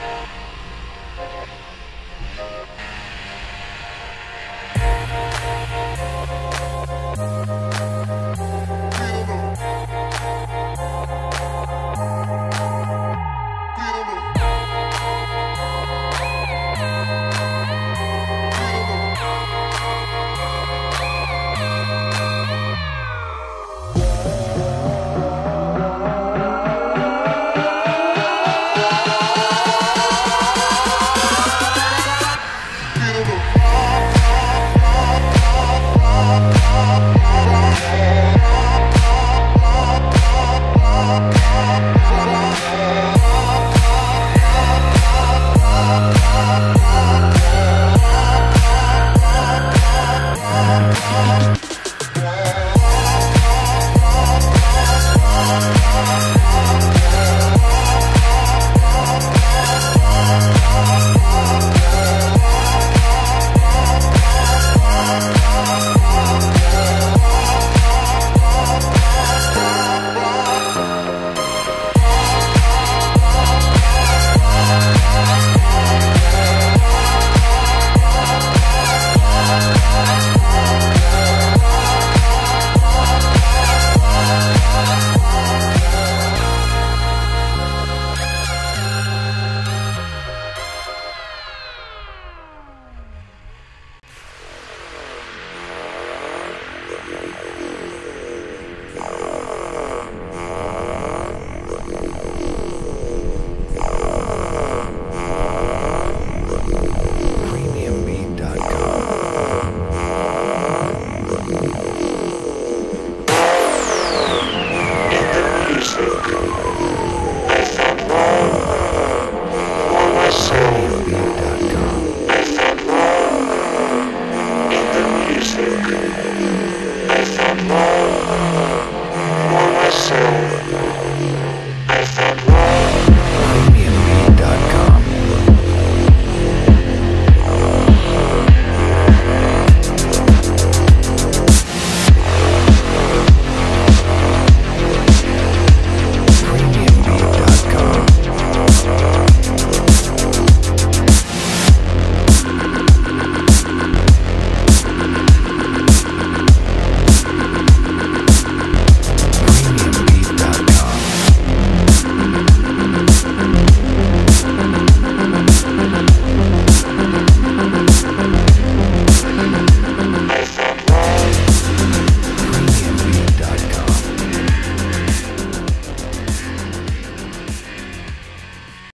you